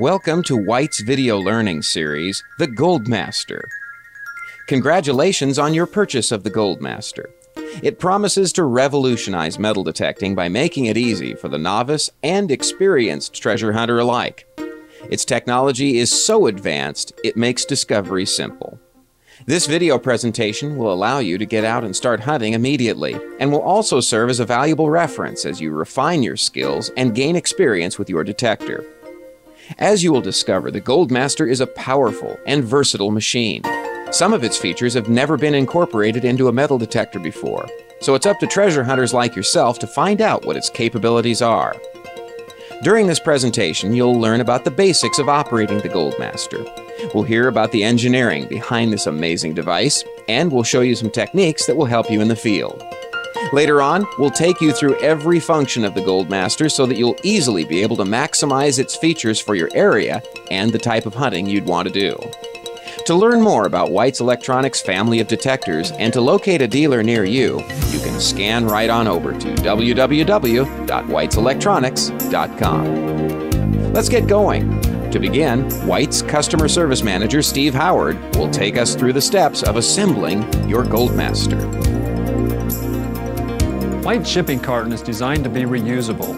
Welcome to White's video learning series, The Goldmaster. Congratulations on your purchase of the Goldmaster. It promises to revolutionize metal detecting by making it easy for the novice and experienced treasure hunter alike. Its technology is so advanced, it makes discovery simple. This video presentation will allow you to get out and start hunting immediately, and will also serve as a valuable reference as you refine your skills and gain experience with your detector. As you will discover, the Goldmaster is a powerful and versatile machine. Some of its features have never been incorporated into a metal detector before, so it's up to treasure hunters like yourself to find out what its capabilities are. During this presentation, you'll learn about the basics of operating the Goldmaster. We'll hear about the engineering behind this amazing device, and we'll show you some techniques that will help you in the field. Later on, we'll take you through every function of the Goldmaster so that you'll easily be able to maximize its features for your area and the type of hunting you'd want to do. To learn more about White's Electronics family of detectors and to locate a dealer near you, you can scan right on over to www.whiteselectronics.com. Let's get going. To begin, White's customer service manager, Steve Howard, will take us through the steps of assembling your Goldmaster. White's shipping carton is designed to be reusable.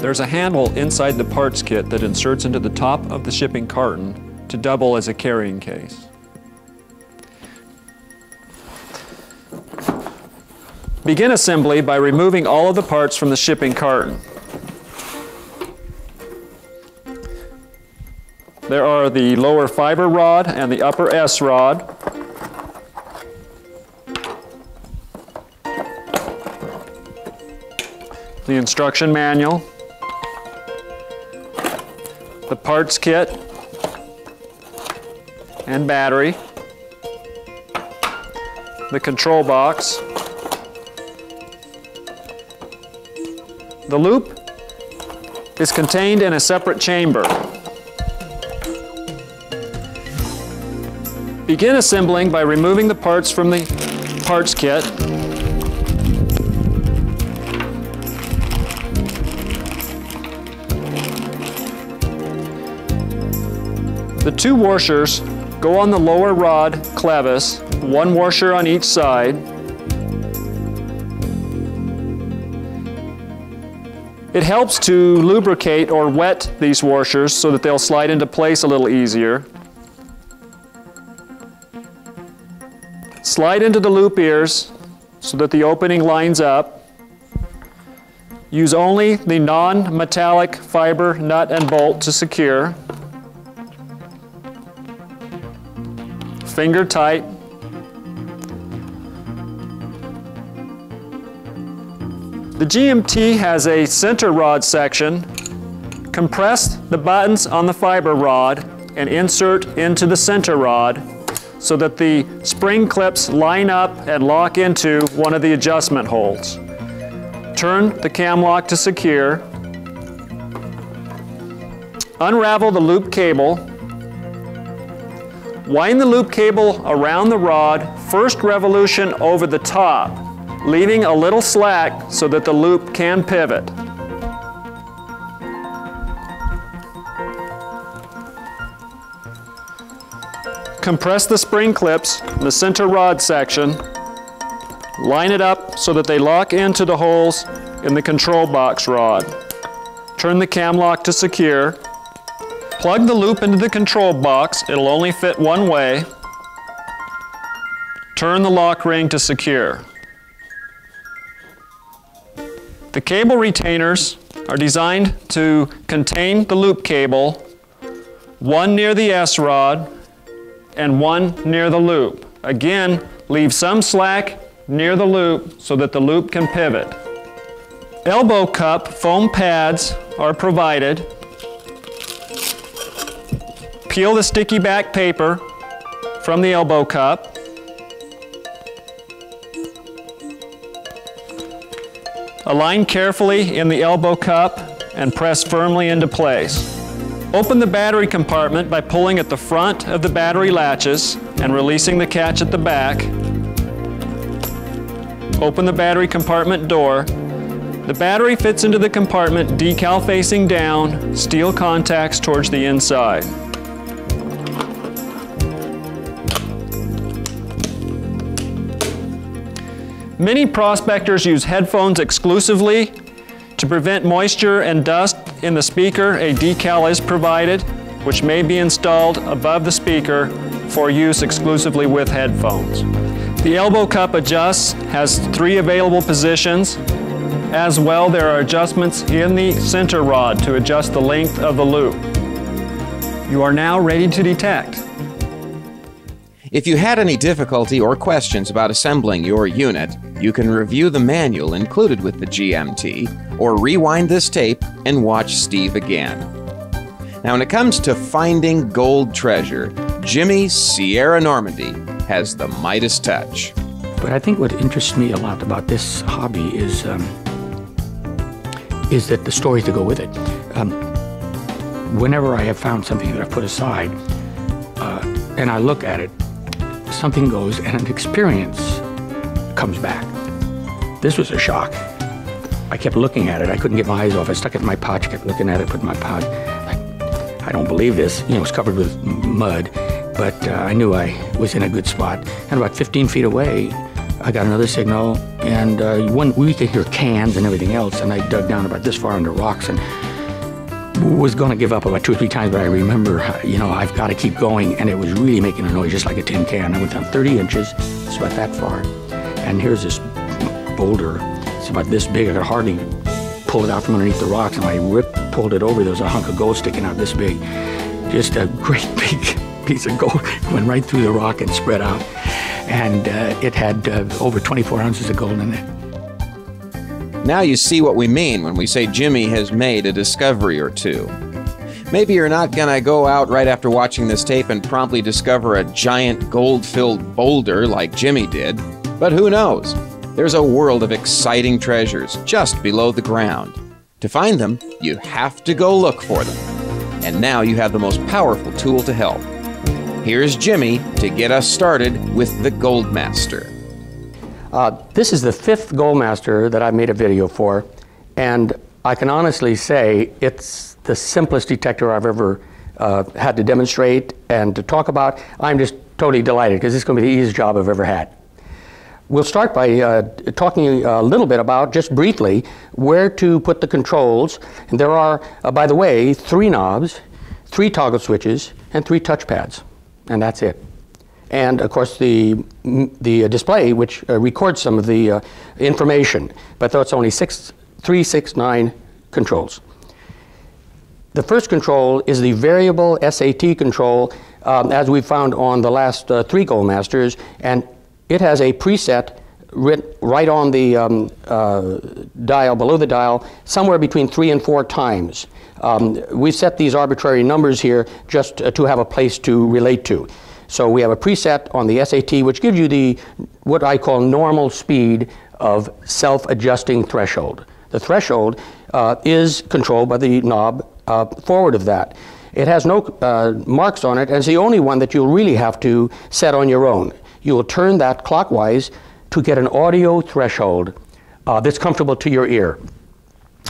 There's a handle inside the parts kit that inserts into the top of the shipping carton to double as a carrying case. Begin assembly by removing all of the parts from the shipping carton. There are the lower fiber rod and the upper S rod. The instruction manual. The parts kit and battery. The control box. The loop is contained in a separate chamber. Begin assembling by removing the parts from the parts kit. The two washers go on the lower rod clevis, one washer on each side. It helps to lubricate or wet these washers so that they'll slide into place a little easier. Slide into the loop ears so that the opening lines up. Use only the non-metallic fiber nut and bolt to secure. Finger tight. The GMT has a center rod section. Compress the buttons on the fiber rod and insert into the center rod so that the spring clips line up and lock into one of the adjustment holes. Turn the cam lock to secure. Unravel the loop cable. Wind the loop cable around the rod, first revolution over the top, leaving a little slack so that the loop can pivot. Compress the spring clips in the center rod section. Line it up so that they lock into the holes in the control box rod. Turn the cam lock to secure. Plug the loop into the control box. It'll only fit one way. Turn the lock ring to secure. The cable retainers are designed to contain the loop cable, one near the S-rod and one near the loop. Again, leave some slack near the loop so that the loop can pivot. Elbow cup foam pads are provided. Peel the sticky back paper from the elbow cup. Align carefully in the elbow cup and press firmly into place. Open the battery compartment by pulling at the front of the battery latches and releasing the catch at the back. Open the battery compartment door. The battery fits into the compartment decal facing down, steel contacts towards the inside. Many prospectors use headphones exclusively. To prevent moisture and dust in the speaker, a decal is provided, which may be installed above the speaker for use exclusively with headphones. The elbow cup adjusts, has three available positions. As well, there are adjustments in the center rod to adjust the length of the loop. You are now ready to detect. If you had any difficulty or questions about assembling your unit, you can review the manual included with the GMT or rewind this tape and watch Steve again. Now, when it comes to finding gold treasure, Jimmy Sierra Normandy has the Midas touch. But I think what interests me a lot about this hobby is um, is that the stories that go with it. Um, whenever I have found something that I've put aside, uh, and I look at it, something goes and an experience comes back. This was a shock. I kept looking at it. I couldn't get my eyes off. I stuck it in my pouch, kept looking at it, put in my pouch. I, I don't believe this. You know, it's covered with mud, but uh, I knew I was in a good spot. And about 15 feet away, I got another signal, and uh, one, we could hear cans and everything else, and I dug down about this far under rocks and was going to give up about two or three times, but I remember, you know, I've got to keep going, and it was really making a noise, just like a tin can. I went down 30 inches, it's about that far, and here's this boulder. It's about this big. I could hardly pull it out from underneath the rocks, and I ripped, pulled it over. There was a hunk of gold sticking out this big, just a great big piece of gold went right through the rock and spread out, and uh, it had uh, over 24 ounces of gold in it. Now you see what we mean when we say Jimmy has made a discovery or two. Maybe you're not gonna go out right after watching this tape and promptly discover a giant gold filled boulder like Jimmy did, but who knows? There's a world of exciting treasures just below the ground. To find them, you have to go look for them. And now you have the most powerful tool to help. Here's Jimmy to get us started with the Goldmaster. Uh, this is the fifth Goldmaster that I made a video for, and I can honestly say it's the simplest detector I've ever uh, had to demonstrate and to talk about. I'm just totally delighted because this is going to be the easiest job I've ever had. We'll start by uh, talking a little bit about, just briefly, where to put the controls. And there are, uh, by the way, three knobs, three toggle switches, and three touchpads. And that's it and of course the, the display which uh, records some of the uh, information, but though it's only six, three, six, nine controls. The first control is the variable SAT control, um, as we found on the last uh, three Goldmasters, and it has a preset writ right on the um, uh, dial, below the dial, somewhere between three and four times. Um, we set these arbitrary numbers here just uh, to have a place to relate to. So we have a preset on the SAT which gives you the what I call normal speed of self-adjusting threshold. The threshold uh, is controlled by the knob uh, forward of that. It has no uh, marks on it, and it's the only one that you'll really have to set on your own. You will turn that clockwise to get an audio threshold uh, that's comfortable to your ear.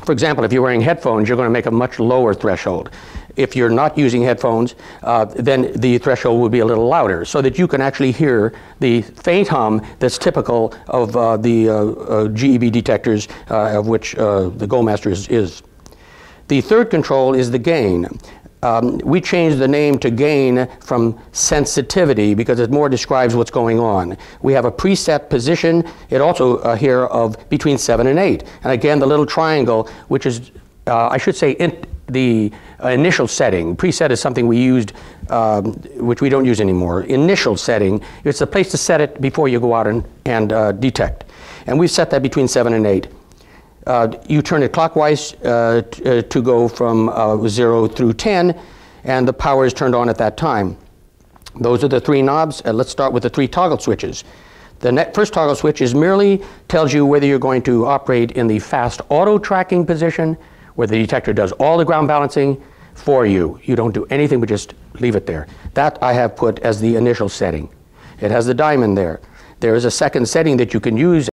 For example, if you're wearing headphones, you're going to make a much lower threshold. If you're not using headphones, uh, then the threshold will be a little louder so that you can actually hear the faint hum that's typical of uh, the uh, uh GEB detectors, uh, of which uh, the Goldmaster is, is. The third control is the gain. Um, we changed the name to gain from sensitivity because it more describes what's going on. We have a preset position, it also uh, here of between 7 and 8. And again, the little triangle, which is, uh, I should say, the initial setting. Preset is something we used, um, which we don't use anymore. Initial setting, it's a place to set it before you go out and, and uh, detect. And we've set that between 7 and 8. Uh, you turn it clockwise uh, uh, to go from uh, 0 through 10, and the power is turned on at that time. Those are the three knobs. let's start with the three toggle switches. The first toggle switch is merely tells you whether you're going to operate in the fast auto tracking position, where the detector does all the ground balancing for you. You don't do anything but just leave it there. That I have put as the initial setting. It has the diamond there. There is a second setting that you can use